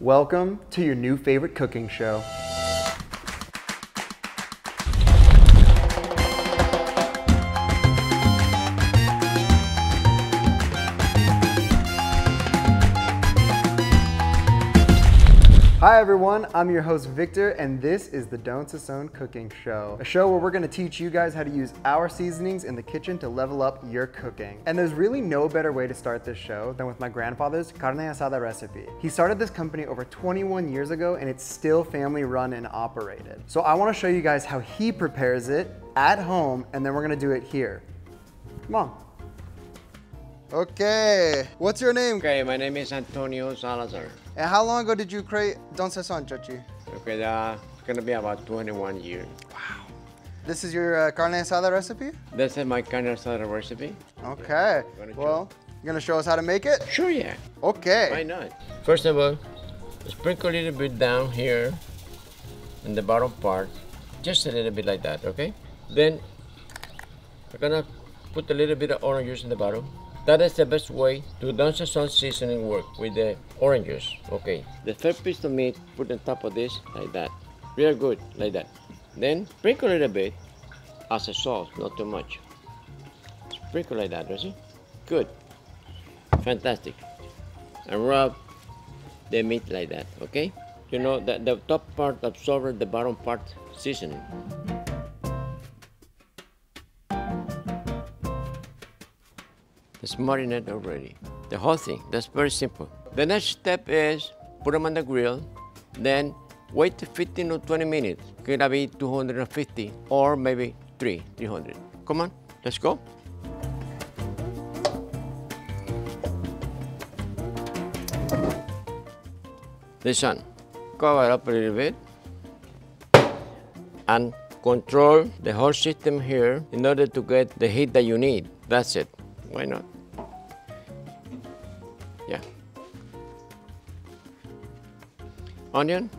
Welcome to your new favorite cooking show. Hi everyone, I'm your host Victor and this is the Don Sazon Cooking Show. A show where we're gonna teach you guys how to use our seasonings in the kitchen to level up your cooking. And there's really no better way to start this show than with my grandfather's carne asada recipe. He started this company over 21 years ago and it's still family run and operated. So I wanna show you guys how he prepares it at home and then we're gonna do it here. Come on. Okay, what's your name? Okay, my name is Antonio Salazar. And how long ago did you create Don Sazon, Chachi? Okay, uh, it's gonna be about 21 years. Wow. This is your uh, carne asada recipe? This is my carne asada recipe. Okay. Wanna Well, you're gonna show us how to make it? Sure, yeah. Okay. Why Okay. not? First of all, sprinkle a little bit down here in the bottom part, just a little bit like that, okay? Then we're gonna put a little bit of orange juice in the bottom. That is the best way to Don Sazon seasoning work with the oranges. Okay. The third piece of meat, put on top of this like that. Real good, like that. Then sprinkle a little bit as a sauce, not too much. Sprinkle like that, does it? Good. Fantastic. And rub the meat like that, okay? You know that the top part absorbs the bottom part seasoning. It's marinate already. The whole thing. That's very simple. The next step is put them on the grill, then wait 15 or 20 minutes. Could be 250 or maybe 3, 300. Come on, let's go. Listen, cover up a little bit and control the whole system here in order to get the heat that you need. That's it. Why not? Onion.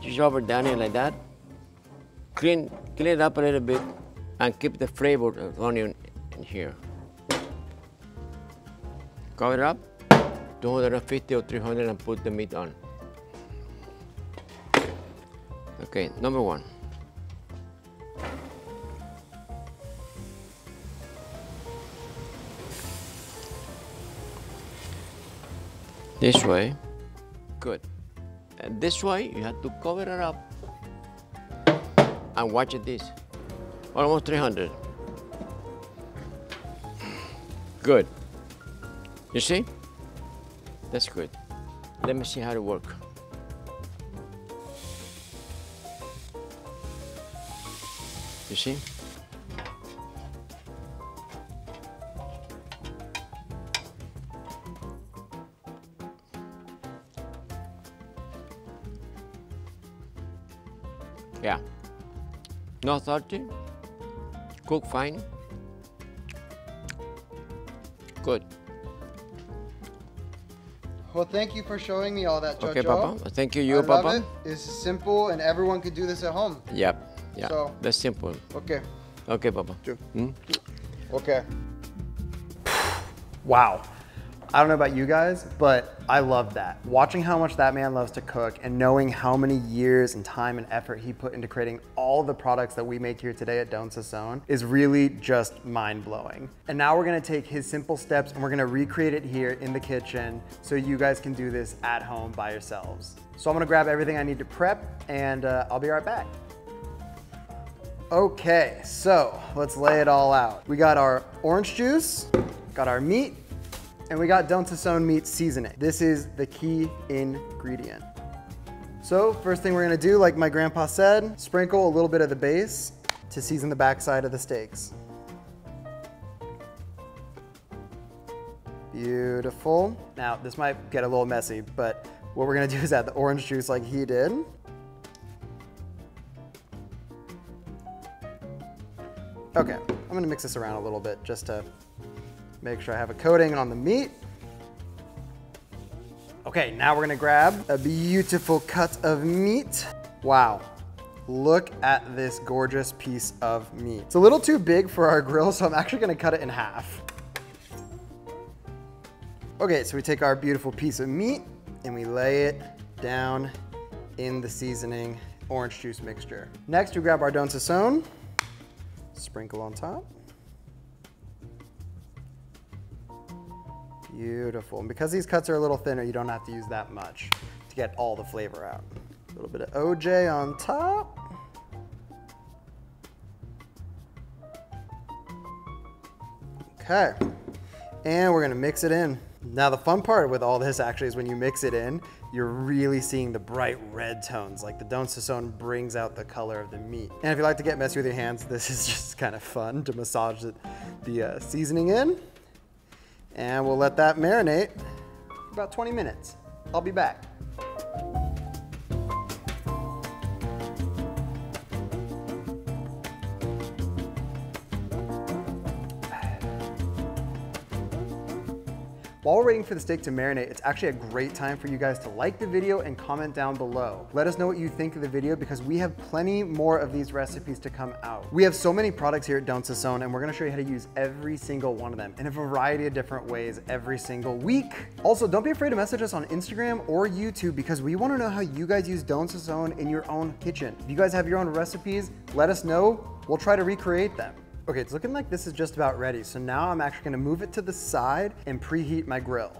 Just over down onion like that. Clean, clean it up a little bit and keep the flavor of onion in here. Cover it up, 250 or 300 and put the meat on. Okay, number one. This way. Good. And this way, you have to cover it up. And watch this. Almost 300. Good. You see? That's good. Let me see how to work. You see? Yeah. Not salty. Cook fine. Good. Well, thank you for showing me all that, Jojo. Okay, Papa. Thank you, you, I Papa. love it. It's simple and everyone could do this at home. Yep. Yeah. So- That's simple. Okay. Okay, Papa. Two. Hmm? Okay. Wow. I don't know about you guys, but I love that. Watching how much that man loves to cook and knowing how many years and time and effort he put into creating all the products that we make here today at Don Sazon is really just mind blowing. And now we're gonna take his simple steps and we're gonna recreate it here in the kitchen so you guys can do this at home by yourselves. So I'm gonna grab everything I need to prep and uh, I'll be right back. Okay, so let's lay it all out. We got our orange juice, got our meat, and we got Sazon meat seasoning. This is the key ingredient. So first thing we're gonna do, like my grandpa said, sprinkle a little bit of the base to season the backside of the steaks. Beautiful. Now this might get a little messy, but what we're gonna do is add the orange juice like he did. Okay, I'm gonna mix this around a little bit just to make sure I have a coating on the meat. Okay, now we're gonna grab a beautiful cut of meat. Wow, look at this gorgeous piece of meat. It's a little too big for our grill, so I'm actually gonna cut it in half. Okay, so we take our beautiful piece of meat and we lay it down in the seasoning orange juice mixture. Next, we grab our don sazon, sprinkle on top. Beautiful. And because these cuts are a little thinner, you don't have to use that much to get all the flavor out. A little bit of OJ on top. Okay. And we're gonna mix it in. Now the fun part with all this actually is when you mix it in, you're really seeing the bright red tones. Like the Don Sazon brings out the color of the meat. And if you like to get messy with your hands, this is just kind of fun to massage the, the uh, seasoning in. And we'll let that marinate for about 20 minutes. I'll be back. While we're waiting for the steak to marinate, it's actually a great time for you guys to like the video and comment down below. Let us know what you think of the video because we have plenty more of these recipes to come out. We have so many products here at Don Sazon and we're gonna show you how to use every single one of them in a variety of different ways every single week. Also, don't be afraid to message us on Instagram or YouTube because we wanna know how you guys use Don Sazon in your own kitchen. If you guys have your own recipes, let us know. We'll try to recreate them. Okay, it's looking like this is just about ready. So now I'm actually gonna move it to the side and preheat my grill.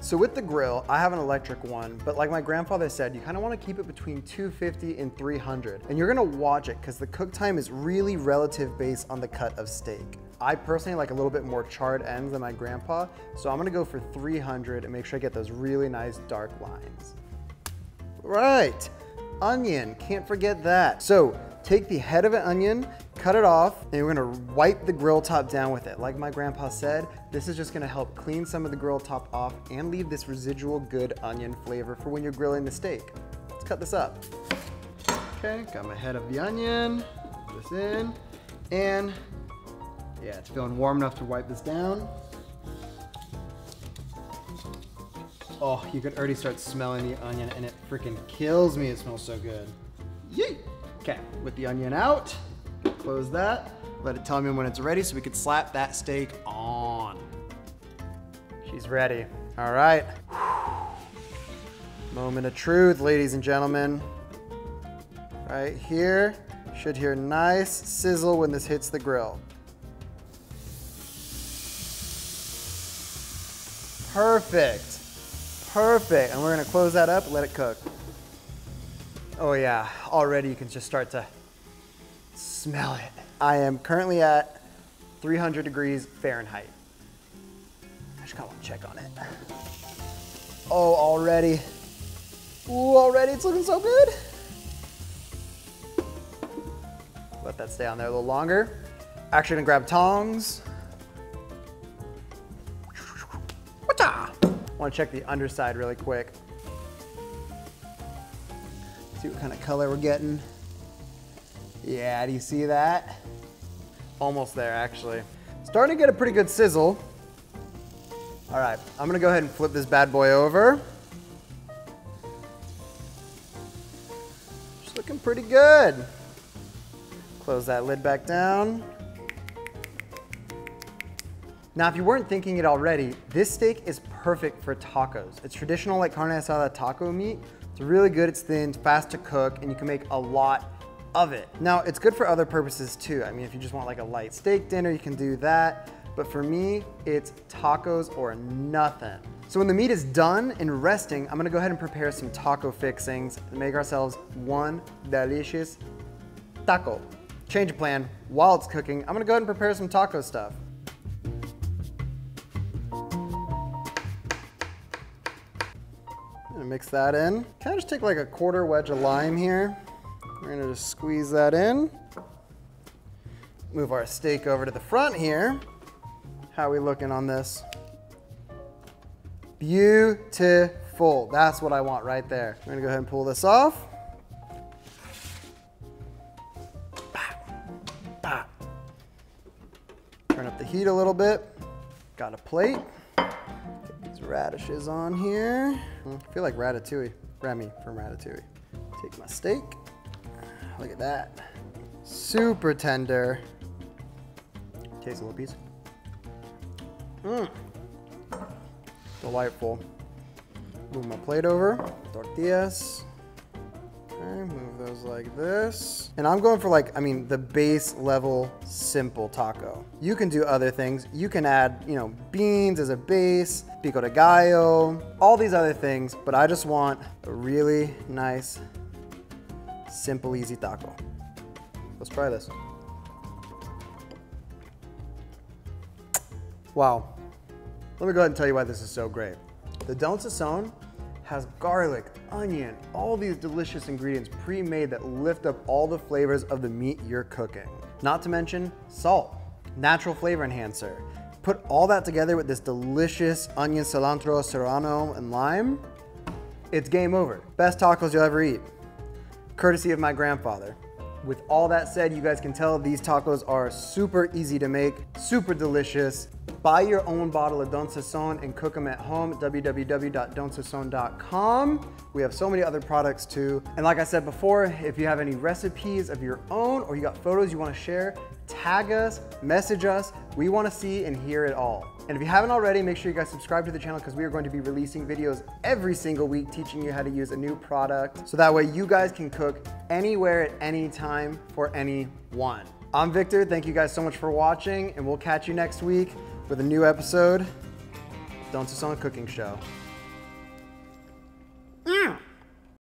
So with the grill, I have an electric one, but like my grandfather said, you kind of want to keep it between 250 and 300. And you're gonna watch it because the cook time is really relative based on the cut of steak. I personally like a little bit more charred ends than my grandpa, so I'm gonna go for 300 and make sure I get those really nice dark lines. Right, onion, can't forget that. So Take the head of an onion, cut it off, and we're gonna wipe the grill top down with it. Like my grandpa said, this is just gonna help clean some of the grill top off and leave this residual good onion flavor for when you're grilling the steak. Let's cut this up. Okay, got my head of the onion, put this in, and yeah, it's feeling warm enough to wipe this down. Oh, you can already start smelling the onion and it freaking kills me. It smells so good. Yay! Okay, with the onion out, close that, let it tell me when it's ready so we can slap that steak on. She's ready. All right. Moment of truth, ladies and gentlemen. Right here, should hear nice sizzle when this hits the grill. Perfect. Perfect. And we're gonna close that up and let it cook. Oh yeah, already you can just start to smell it. I am currently at 300 degrees Fahrenheit. I just gotta check on it. Oh, already. Ooh, already it's looking so good. Let that stay on there a little longer. Actually gonna grab tongs. Wanna check the underside really quick. See what kind of color we're getting. Yeah, do you see that? Almost there, actually. Starting to get a pretty good sizzle. All right, I'm gonna go ahead and flip this bad boy over. Just looking pretty good. Close that lid back down. Now, if you weren't thinking it already, this steak is perfect for tacos. It's traditional like carne asada taco meat, it's really good, it's thin, it's fast to cook, and you can make a lot of it. Now, it's good for other purposes too. I mean, if you just want like a light steak dinner, you can do that. But for me, it's tacos or nothing. So when the meat is done and resting, I'm gonna go ahead and prepare some taco fixings to make ourselves one delicious taco. Change of plan, while it's cooking, I'm gonna go ahead and prepare some taco stuff. Mix that in. Kind of just take like a quarter wedge of lime here. We're gonna just squeeze that in. Move our steak over to the front here. How are we looking on this? Beautiful. That's what I want right there. We're gonna go ahead and pull this off. Turn up the heat a little bit. Got a plate radishes on here. I feel like Ratatouille, Remy from Ratatouille. Take my steak. Look at that. Super tender. Taste a little piece. Mmm. Delightful. Move my plate over. Tortillas. Okay, those like this. And I'm going for like, I mean, the base level simple taco. You can do other things. You can add, you know, beans as a base, pico de gallo, all these other things, but I just want a really nice, simple, easy taco. Let's try this. Wow. Let me go ahead and tell you why this is so great. The Don Sazon has garlic, onion, all these delicious ingredients pre-made that lift up all the flavors of the meat you're cooking. Not to mention salt, natural flavor enhancer. Put all that together with this delicious onion, cilantro, serrano, and lime, it's game over. Best tacos you'll ever eat. Courtesy of my grandfather. With all that said, you guys can tell these tacos are super easy to make, super delicious. Buy your own bottle of Don and cook them at home www.donsazon.com. We have so many other products too. And like I said before, if you have any recipes of your own or you got photos you want to share, Tag us, message us. We wanna see and hear it all. And if you haven't already, make sure you guys subscribe to the channel because we are going to be releasing videos every single week teaching you how to use a new product. So that way you guys can cook anywhere at any time for anyone. I'm Victor. Thank you guys so much for watching and we'll catch you next week with a new episode. Don Sazon Cooking Show. Mm.